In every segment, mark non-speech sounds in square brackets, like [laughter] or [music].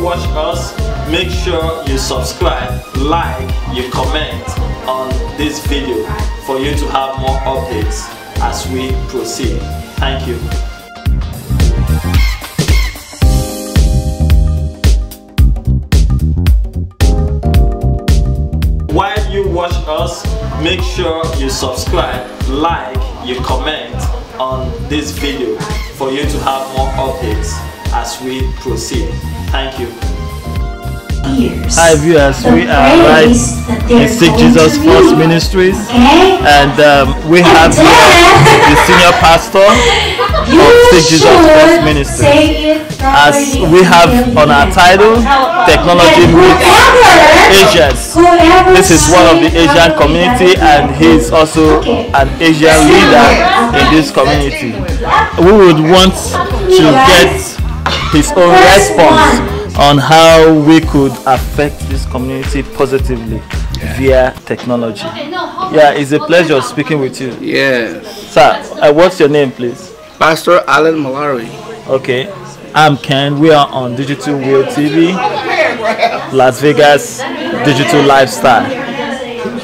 watch us, make sure you subscribe, like, you comment on this video for you to have more updates as we proceed. Thank you. While you watch us, make sure you subscribe, like, you comment on this video for you to have more updates as we proceed. Thank you. Hi viewers, we are right in Seek Jesus First Ministries and um, we have here [laughs] the senior pastor of [laughs] Seek Jesus First Ministries. As we have on our title, Technology Meets Asians. This is one of the Asian community and he is also an Asian leader in this community. We would want to get his own response on how we could affect this community positively yeah. via technology. Yeah, it's a pleasure speaking with you. Yes. Sir, uh, what's your name, please? Pastor Alan Malari. Okay. I'm Ken. We are on Digital Will TV, Las Vegas Digital Lifestyle.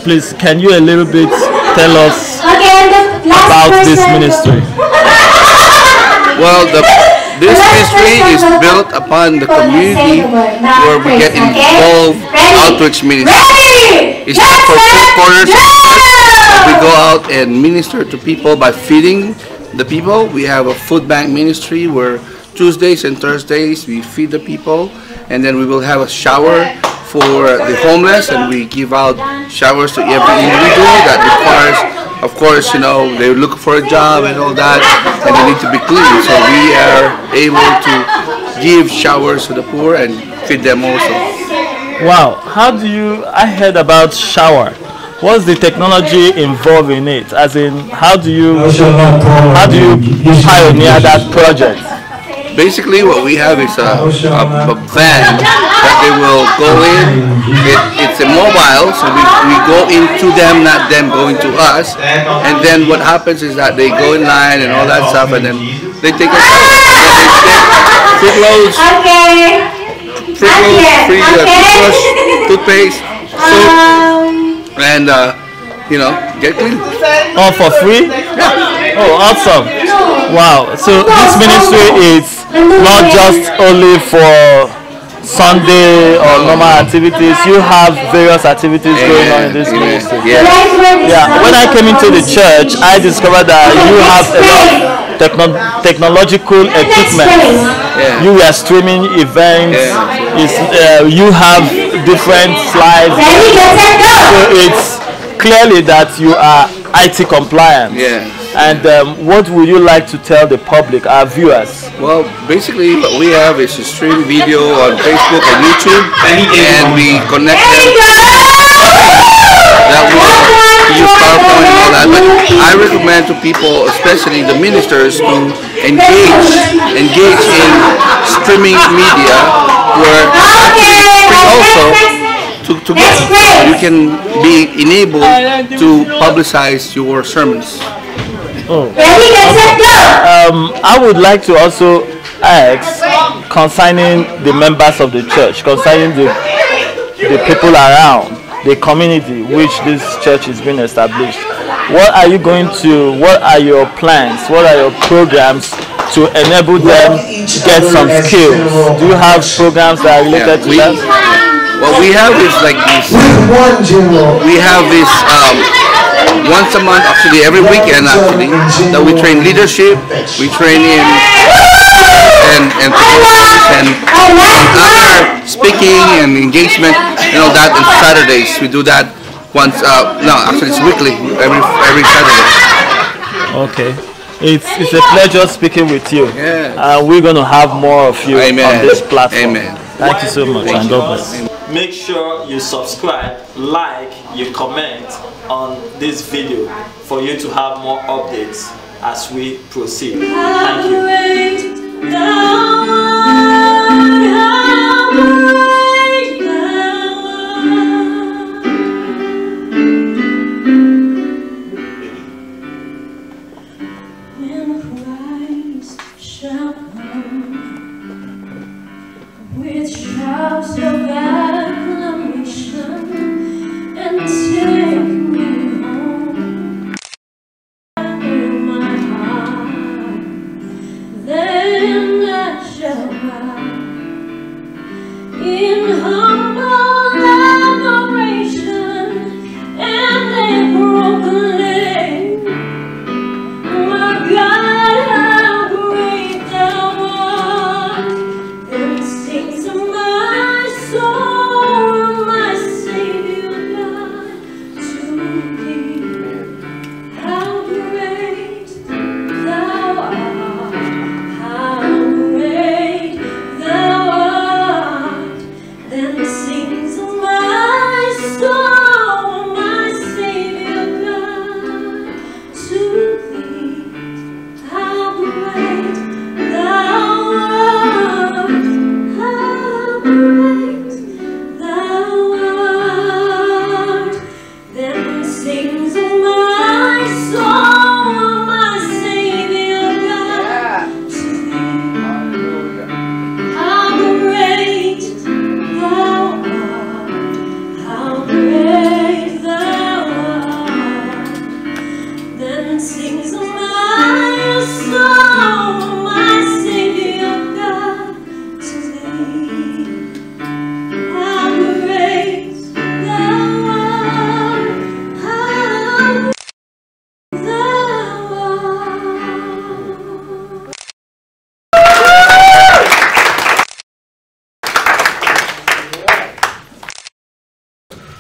Please, can you a little bit tell us about this ministry? Well, the this ministry is built upon the community where we get involved outreach ministry. It's not for four corners We go out and minister to people by feeding the people. We have a food bank ministry where Tuesdays and Thursdays we feed the people. And then we will have a shower for the homeless and we give out showers to every individual that requires of course, you know, they look for a job and all that, and they need to be clean. So we are able to give showers to the poor and feed them also. Wow, how do you, I heard about shower. What's the technology involved in it? As in, how do you, how do you pioneer that project? Basically, what we have is a, a, a van that they will go in. It, it's a mobile, so we, we go into them, not them going to us. And then what happens is that they go in line and all that stuff, and then they take a fruit loads, fruit loads, free uh, toothbrush, toothpaste, soap, and uh, you know, get clean. All for free? Yeah. [laughs] Oh, awesome. Wow. So this ministry is not just only for Sunday or normal activities, you have various activities Amen. going on in this ministry. Yeah. yeah. When I came into the church, I discovered that you have a lot of techno technological equipment. Yeah. You are streaming events. Yeah. Uh, you have different slides. So it's clearly that you are IT compliant. Yeah. And um, what would you like to tell the public, our viewers? Well, basically what we have is a stream video on Facebook and YouTube, and we connect them. That we use PowerPoint and all that. But I recommend to people, especially the ministers, to engage engage in streaming media, where also to, to get you can be enabled to publicize your sermons. Oh. Ready, get set, go! Um, I would like to also ask concerning the members of the church, concerning the the people around, the community which this church is being established. What are you going to? What are your plans? What are your programs to enable them to get some skills? Do you have programs that are related yeah, to that? What we have is like this. We have this. Um, once a month, actually every weekend actually, that we train leadership, we train in and and and, and other speaking and engagement and all that. And Saturdays we do that once. Uh, no, actually it's weekly, every every Saturday. Okay. It's, it's a pleasure speaking with you. Yeah. Uh, we're going to have more of you Amen. on this platform. Amen. Thank you so much Thank and God bless. Make sure you subscribe, like, you comment on this video for you to have more updates as we proceed. Thank you.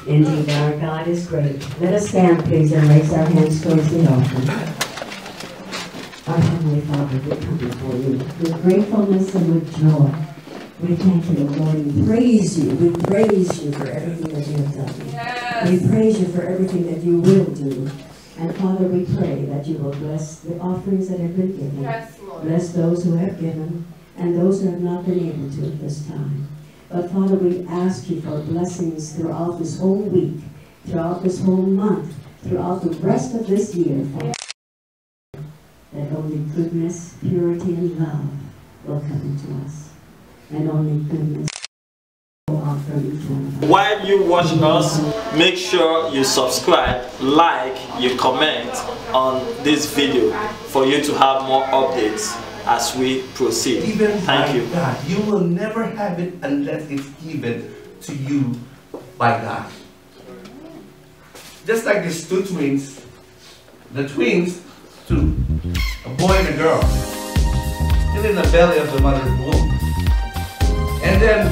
Indeed, our God is great. Let us stand, please, and raise our hands towards the altar. Our Heavenly Father, we come before you with gratefulness and with joy. We thank you, Lord. We praise you. We praise you for everything that you have done. Yes. We praise you for everything that you will do. And Father, we pray that you will bless the offerings that have been given. Yes, bless those who have given and those who have not been able to at this time. But Father, we ask you for blessings throughout this whole week, throughout this whole month, throughout the rest of this year, Father. That only goodness, purity, and love will come into us. And only goodness while you watch us, make sure you subscribe, like, you comment on this video for you to have more updates as we proceed. Even Thank you. God, you will never have it unless it's given to you by God. Just like these two twins, the twins, two, a boy and a girl, still in the belly of the mother's womb. And then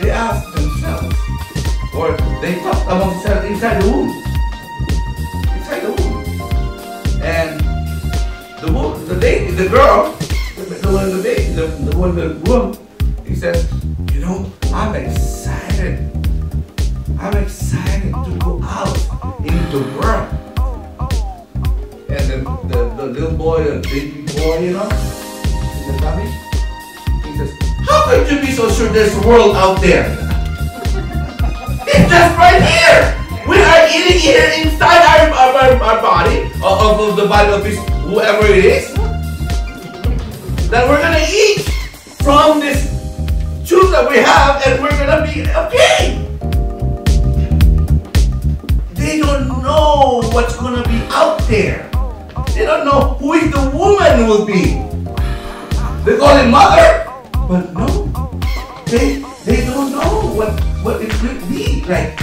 they ask themselves, or they talk among themselves inside the womb. Inside the womb. And the womb, the lady, the girl, the one the baby, the, the one the womb, he says, you know, I'm excited. I'm excited to go out into the world. And the, the, the little boy, the baby boy, you know, in the tummy, he says, how could you be so sure there's a world out there? [laughs] It's just right here! We are eating here inside our, our, our body, of, of the body of this, whoever it is, that we're gonna eat from this juice that we have and we're gonna be okay. They don't know what's gonna be out there. They don't know who is the woman will be. They call it mother. But no, they they don't know what what it could be like.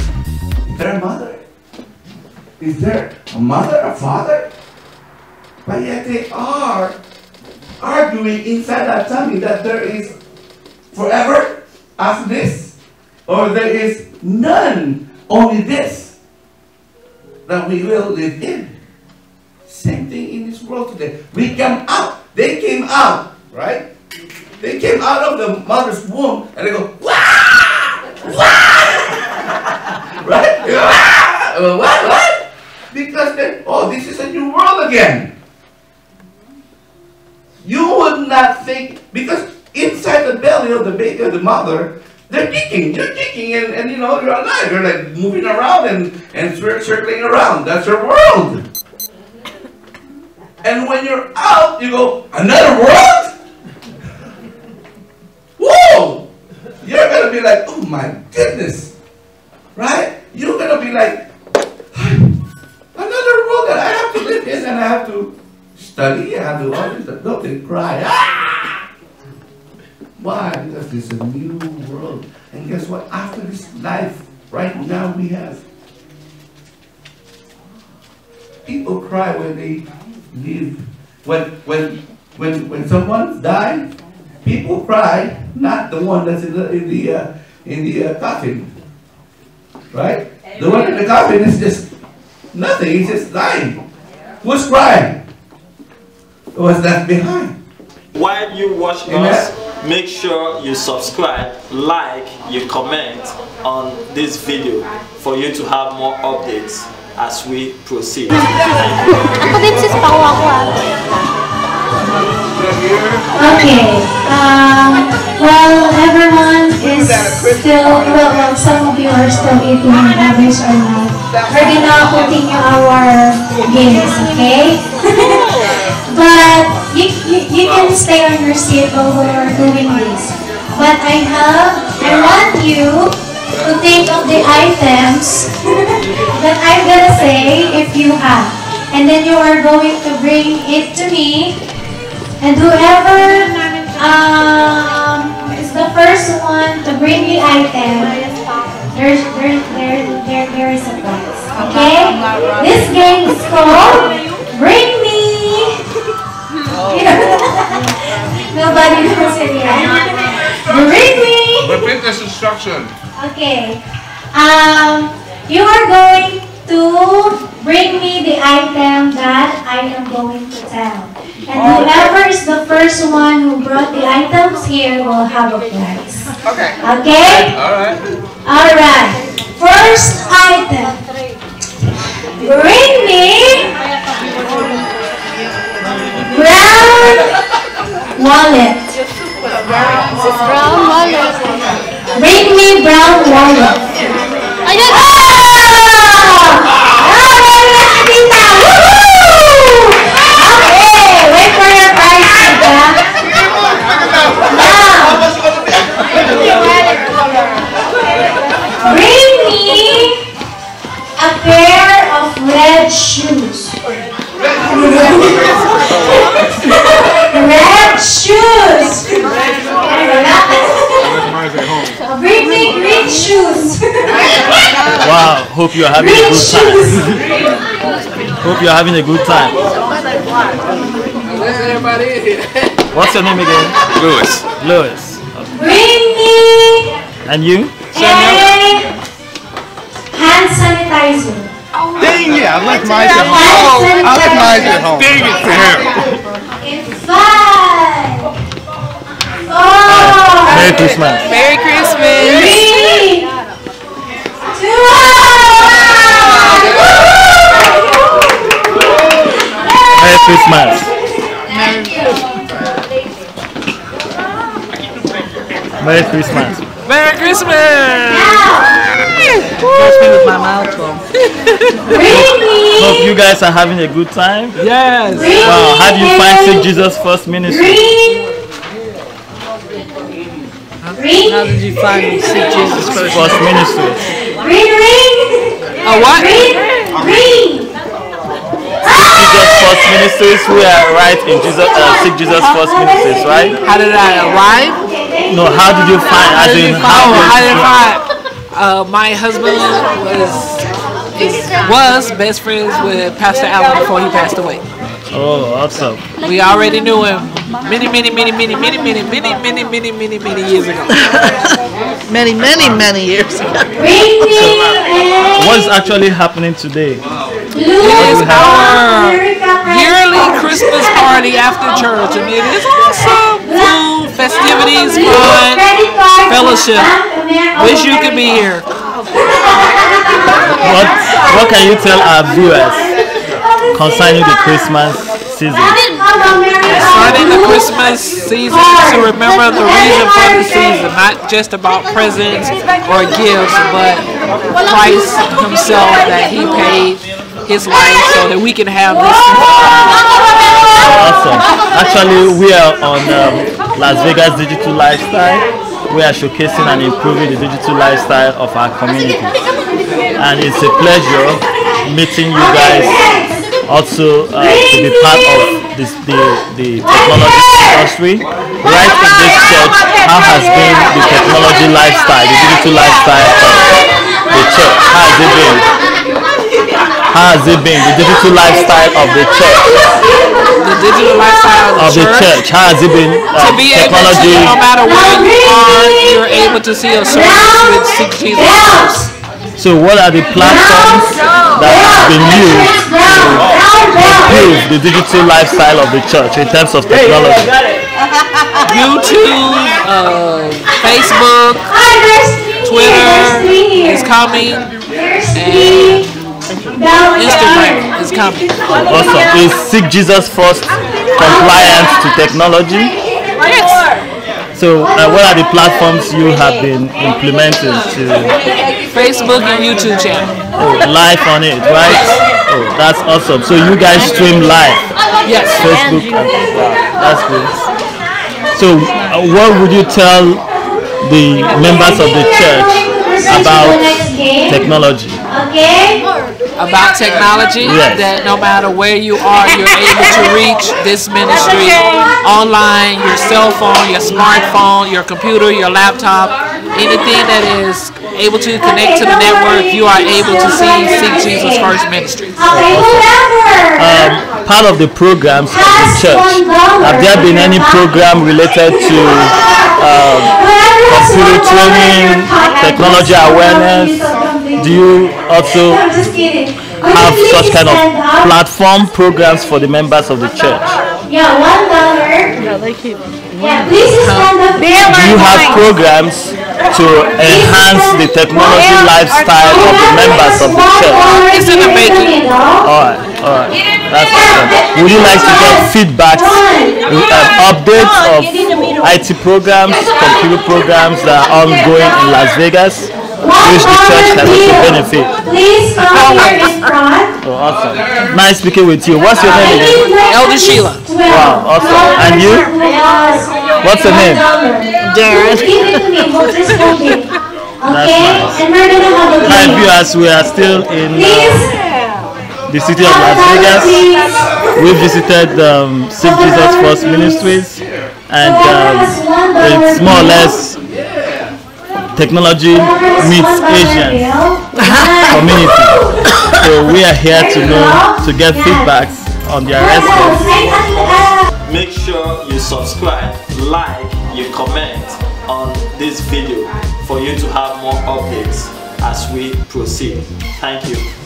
Their mother is there a mother, a father? But yet they are arguing inside that tummy that there is forever after this, or there is none, only this that we will live in. Same thing in this world today. We come out. They came out, right? They came out of the mother's womb and they go, wah! Wah! [laughs] right? [laughs] Wah! What? What? Because they, oh, this is a new world again. You would not think, because inside the belly of the baby of the mother, they're kicking, you're kicking, and, and you know, you're alive. You're like moving around and, and circling around. That's your world. And when you're out, you go, another world? Whoa! You're to be like, oh my goodness. Right? You're to be like, another world that I have to live in and I have to study, have to all this, look and cry. Ah! Why? Because it's a new world. And guess what? After this life, right now we have, people cry when they leave. When, when, when, when someone dies, People cry, not the one that's in the in the uh, in the uh, coffin, right? The one in the coffin is just nothing. He's just dying. Who's crying? What's left behind? While you watch Amen. us, make sure you subscribe, like, you comment on this video for you to have more updates as we proceed. Okay. Um, well, everyone is still, well, well, some of you are still eating and others are not. We're gonna continue our games, okay? [laughs] but you, you, you can stay on your seat while we're doing this. But I have, I want you to think of the items [laughs] that I'm gonna say if you have. And then you are going to bring it to me and whoever um, is the first one to bring the item, there's, there, there, there, there is a prize. Okay? This game is called Nobody knows it yet. Bring Me! Repeat this instruction. Okay. Um, you are going to bring me the item that I am going to tell. And whoever is the first one who brought the items here will have a prize. Okay. Okay? Alright. Alright. First item. Bring me wallet. Brown wallet. Bring me brown wallet. Wow, hope you're having a good time. Hope you're having a good time. [laughs] What's your name again? Louis. Louis. Bring me And you? a hand sanitizer. Dang it, I left mine at Hand home. I left mine at home. Dang it to him. In five, four, Merry Christmas. Merry Christmas! three, two, one. Merry Christmas. Merry Christmas. Merry Christmas! Bring me, Hope you guys are having a good time. Yes! bring Wow, how do you find a Seek Jesus First Ministry? Green. Green. How did you find Seek Jesus first? First Ministry. Green ring. A what? Green. Green. Jesus First Ministries. who are right in Jesus, uh, Seek Jesus First Ministries, right? How did I arrive? No, how did you find? As in, Oh, how how did did I? Uh, my husband was is, was best friends with Pastor Allen before he passed away. Oh, awesome. We already knew him many, many, many, many, many, many, many, many, many, many, many years ago. [laughs] Many, many, many years ago. Bring me a What's actually happening today? blue is our Yearly. Christmas party after church, and it is awesome. Food, festivities, fun. fellowship. from Bank America Wish you could be here. What What can you tell our viewers concerning the Christmas season? Starting the Christmas season to remember the reason for the season, not just about presents or gifts, but Christ Himself that He paid His life so that we can have this. Awesome. Actually, we are on um, Las Vegas Digital Lifestyle. We are showcasing and improving the digital lifestyle of our community. And it's a pleasure meeting you guys also uh, to be part of this, the, the technology industry. Right in this church, how has been the technology lifestyle, the digital lifestyle of the church? How has it been? How has it been? The digital lifestyle of the church The digital lifestyle of of the the church. church. How has it been? To Uh, be able to, technology. no matter where you are, you're able to see a service with Seek Jesus first. So, what are the platforms that have been used to improve the digital lifestyle of the church in terms of technology? YouTube, uh, Facebook, Twitter is coming, and Instagram is coming. Awesome. Is Seek Jesus First compliant to technology? So, uh, what are the platforms you have been implementing to Facebook and YouTube channel. oh, live on it, right? Oh, that's awesome. So, you guys stream live. Yes. Facebook. And, wow, that's good. So, uh, what would you tell the members of the church about technology? Okay? About technology, Yes. that no matter where you are, you're able to reach this ministry online, your cell phone, your smartphone, your computer, your laptop, anything that is able to connect to the network, you are able to see Seek Jesus First Ministry. Um, part of the programs of the church, have there been any program related to um, computer one dollar in training, technology awareness? do you also have such kind of platform programs for the members of the church? Yeah, one dollar. Yeah, they keep. Yeah, please stand up. Do you have programs to enhance the technology lifestyle of the members of the church? It's in the making. Alright, alright. That's awesome. Would you like to get feedback, uh, updates of IT programs, computer programs that are ongoing in Las Vegas? which the church can also benefit. Please come here in front. Oh, awesome. Nice speaking with you. What's your name again? Elder Sheila. Wow, awesome. And you? What's your name? Darren. Give it to me. Hold this whole thing. Okay? And we're gonna have a Hi game. viewers, we are still in uh, the city of Las Vegas. We visited um, St. Jesus First Ministries and um, it's more or less technology meets Asian community. [laughs] So we are here to know, to get feedback on their response. Make sure you subscribe, like, you comment on this video for you to have more updates as we proceed. Thank you.